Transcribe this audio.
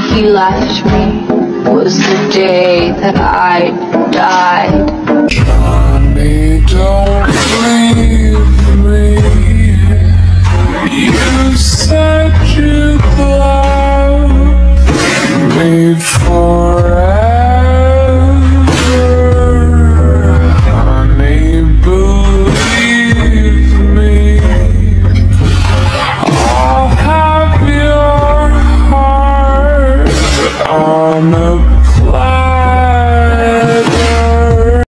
he left me was the day that I died. Johnny, don't leave me. You said you loved me for. Move.